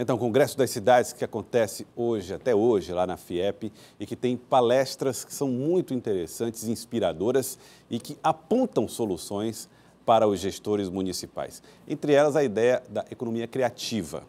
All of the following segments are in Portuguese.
Então, o Congresso das Cidades que acontece hoje, até hoje, lá na FIEP, e que tem palestras que são muito interessantes, inspiradoras e que apontam soluções para os gestores municipais. Entre elas, a ideia da economia criativa.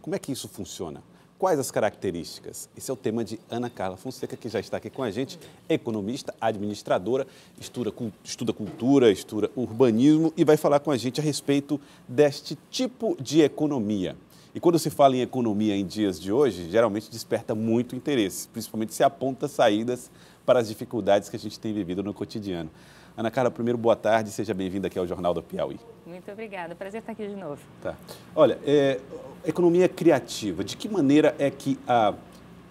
Como é que isso funciona? Quais as características? Esse é o tema de Ana Carla Fonseca, que já está aqui com a gente, economista, administradora, estuda, estuda cultura, estuda urbanismo e vai falar com a gente a respeito deste tipo de economia. E quando se fala em economia em dias de hoje, geralmente desperta muito interesse, principalmente se aponta saídas para as dificuldades que a gente tem vivido no cotidiano. Ana Carla, primeiro, boa tarde, seja bem-vinda aqui ao Jornal do Piauí. Muito obrigada, prazer estar aqui de novo. Tá. Olha, é, economia criativa, de que maneira é que a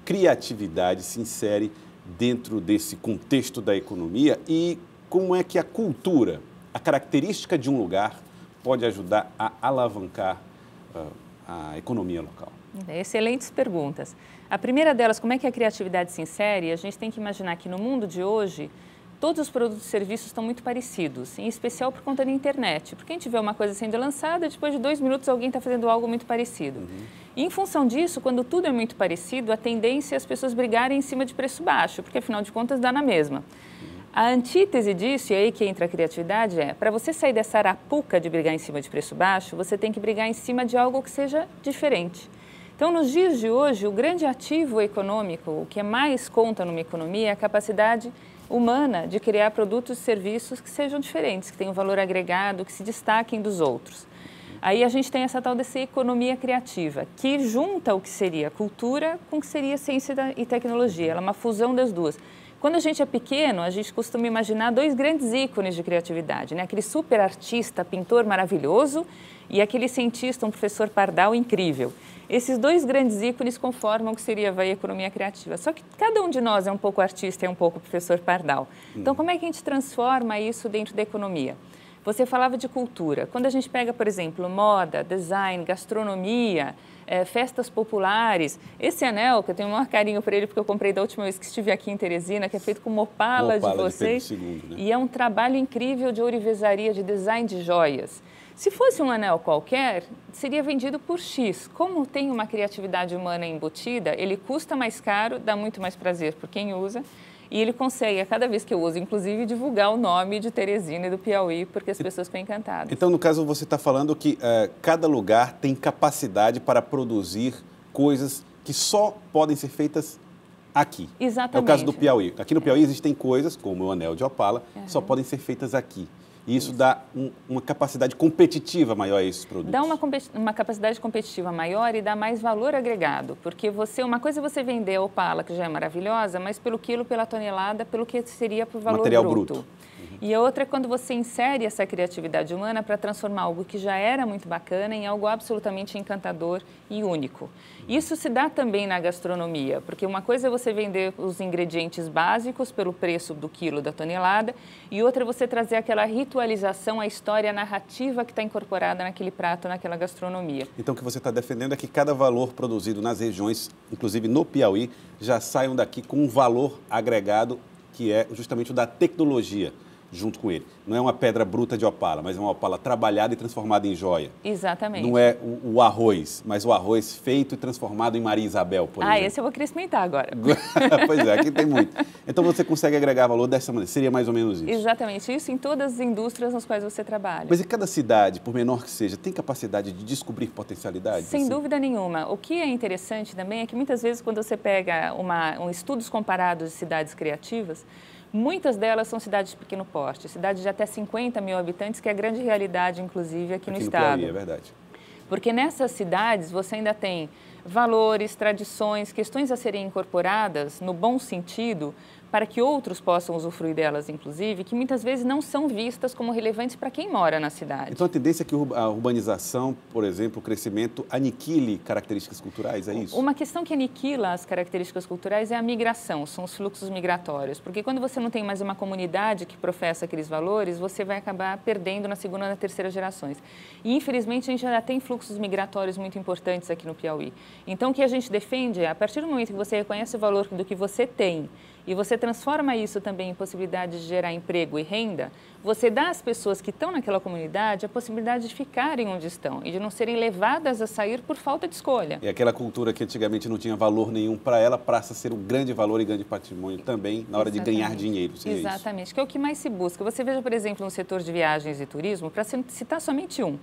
criatividade se insere dentro desse contexto da economia e como é que a cultura, a característica de um lugar, pode ajudar a alavancar uh, a economia local? Excelentes perguntas. A primeira delas, como é que a criatividade se insere? A gente tem que imaginar que no mundo de hoje, todos os produtos e serviços estão muito parecidos, em especial por conta da internet. Porque a gente vê uma coisa sendo lançada, depois de dois minutos alguém está fazendo algo muito parecido. Uhum. E em função disso, quando tudo é muito parecido, a tendência é as pessoas brigarem em cima de preço baixo, porque afinal de contas dá na mesma. A antítese disso, e aí que entra a criatividade, é para você sair dessa arapuca de brigar em cima de preço baixo, você tem que brigar em cima de algo que seja diferente. Então, nos dias de hoje, o grande ativo econômico, o que mais conta numa economia, é a capacidade humana de criar produtos e serviços que sejam diferentes, que tenham valor agregado, que se destaquem dos outros. Aí a gente tem essa tal dessa economia criativa, que junta o que seria cultura com o que seria ciência e tecnologia. Ela é uma fusão das duas. Quando a gente é pequeno, a gente costuma imaginar dois grandes ícones de criatividade, né? Aquele super artista, pintor maravilhoso e aquele cientista, um professor pardal incrível. Esses dois grandes ícones conformam o que seria a economia criativa. Só que cada um de nós é um pouco artista e um pouco professor pardal. Então, hum. como é que a gente transforma isso dentro da economia? Você falava de cultura. Quando a gente pega, por exemplo, moda, design, gastronomia, é, festas populares. Esse anel, que eu tenho o maior carinho por ele, porque eu comprei da última vez que estive aqui em Teresina, que é feito com uma opala, de vocês. De II, né? E é um trabalho incrível de ourivesaria, de design de joias. Se fosse um anel qualquer, seria vendido por X. Como tem uma criatividade humana embutida, ele custa mais caro, dá muito mais prazer por quem usa e ele consegue, a cada vez que eu uso, inclusive, divulgar o nome de Teresina e do Piauí, porque as pessoas ficam encantadas. Então, no caso, você está falando que uh, cada lugar tem capacidade para produzir coisas que só podem ser feitas aqui. Exatamente. É o caso do Piauí. Aqui no Piauí existem coisas, como o anel de opala, que só podem ser feitas aqui. E isso, isso. dá um, uma capacidade competitiva maior a esses produtos. Dá uma, uma capacidade competitiva maior e dá mais valor agregado, porque você uma coisa é você vender a Opala, que já é maravilhosa, mas pelo quilo, pela tonelada, pelo que seria o valor Material bruto. bruto. E a outra é quando você insere essa criatividade humana para transformar algo que já era muito bacana em algo absolutamente encantador e único. Isso se dá também na gastronomia, porque uma coisa é você vender os ingredientes básicos pelo preço do quilo da tonelada e outra é você trazer aquela ritualização, a história a narrativa que está incorporada naquele prato, naquela gastronomia. Então o que você está defendendo é que cada valor produzido nas regiões, inclusive no Piauí, já saiam daqui com um valor agregado que é justamente o da tecnologia junto com ele. Não é uma pedra bruta de opala, mas é uma opala trabalhada e transformada em joia. Exatamente. Não é o, o arroz, mas o arroz feito e transformado em Maria Isabel, por ah, exemplo. Ah, esse eu vou querer experimentar agora. pois é, aqui tem muito. Então você consegue agregar valor dessa maneira. Seria mais ou menos isso. Exatamente. Isso em todas as indústrias nas quais você trabalha. Mas e cada cidade, por menor que seja, tem capacidade de descobrir potencialidades? Sem assim? dúvida nenhuma. O que é interessante também é que muitas vezes quando você pega uma, um estudos comparados de cidades criativas, Muitas delas são cidades de pequeno porte, cidades de até 50 mil habitantes, que é a grande realidade, inclusive, aqui, aqui no, no estado. Piauí, é verdade. Porque nessas cidades você ainda tem valores, tradições, questões a serem incorporadas no bom sentido para que outros possam usufruir delas, inclusive, que muitas vezes não são vistas como relevantes para quem mora na cidade. Então a tendência é que a urbanização, por exemplo, o crescimento, aniquile características culturais, é isso? Uma questão que aniquila as características culturais é a migração, são os fluxos migratórios. Porque quando você não tem mais uma comunidade que professa aqueles valores, você vai acabar perdendo na segunda e na terceira gerações. E infelizmente a gente já tem fluxos migratórios muito importantes aqui no Piauí. Então, o que a gente defende é, a partir do momento que você reconhece o valor do que você tem e você transforma isso também em possibilidade de gerar emprego e renda, você dá às pessoas que estão naquela comunidade a possibilidade de ficarem onde estão e de não serem levadas a sair por falta de escolha. E aquela cultura que antigamente não tinha valor nenhum para ela passa a ser um grande valor e grande patrimônio também na hora Exatamente. de ganhar dinheiro. Exatamente, isso. que é o que mais se busca. Você veja, por exemplo, no setor de viagens e turismo, para citar somente um.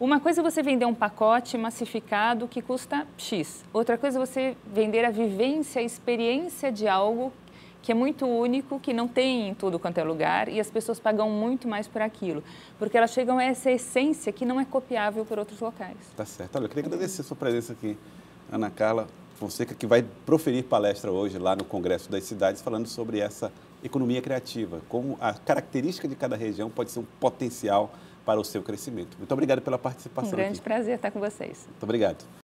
Uma coisa é você vender um pacote massificado que custa X. Outra coisa é você vender a vivência, a experiência de algo que é muito único, que não tem em tudo quanto é lugar e as pessoas pagam muito mais por aquilo, porque elas chegam a essa essência que não é copiável por outros locais. Tá certo. Olha, eu queria agradecer a sua presença aqui, Ana Carla Fonseca, que vai proferir palestra hoje lá no Congresso das Cidades, falando sobre essa economia criativa, como a característica de cada região pode ser um potencial para o seu crescimento. Muito obrigado pela participação. Um grande aqui. prazer estar com vocês. Muito obrigado.